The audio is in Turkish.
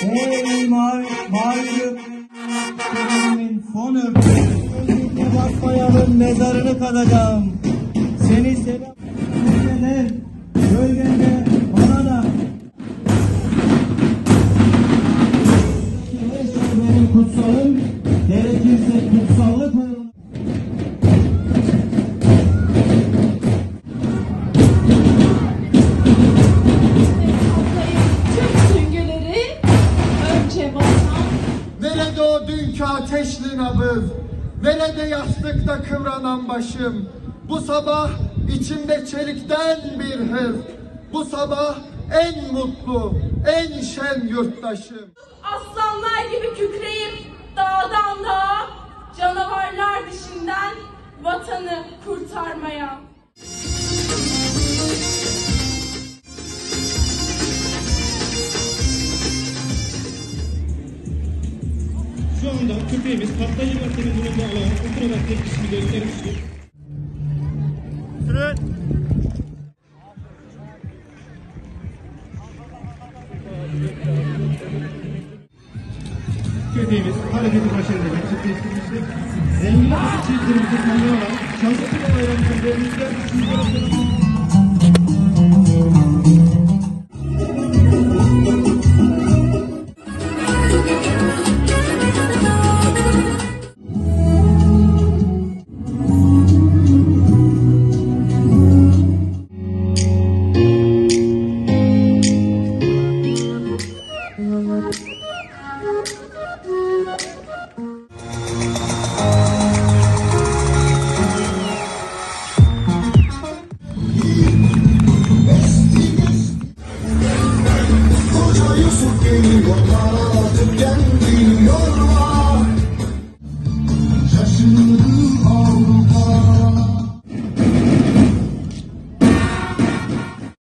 Hey mavi, mavi gökyüzünün son öpücüğü. Gözünde bakmayanın mezarını kazacağım. Seni selam eder. Gölgende bana da. Her şey benim kutsalım. Gerekirse kutsal. Nerede o dünkü ateşli nabız? Nerede yastıkta kıvranan başım? Bu sabah içimde çelikten bir hız. Bu sabah en mutlu, en şen yurttaşım. aslanlar gibi kükreyip dağdan dağa, canavarlar dişinden vatanı kurtarmaya. Anda köpeğimiz patlayıcı maddenin bulunduğu alan ultraviyole etkisini göstermiştir. Köpeğimiz hareketi başarılı gerçekleştirmiştir. Zengin çizdiğimizi tanıyarak şanslı bir öğrencimizlerimizle sizlere Koca Yusuf geliyor, paralar tükendi, yorma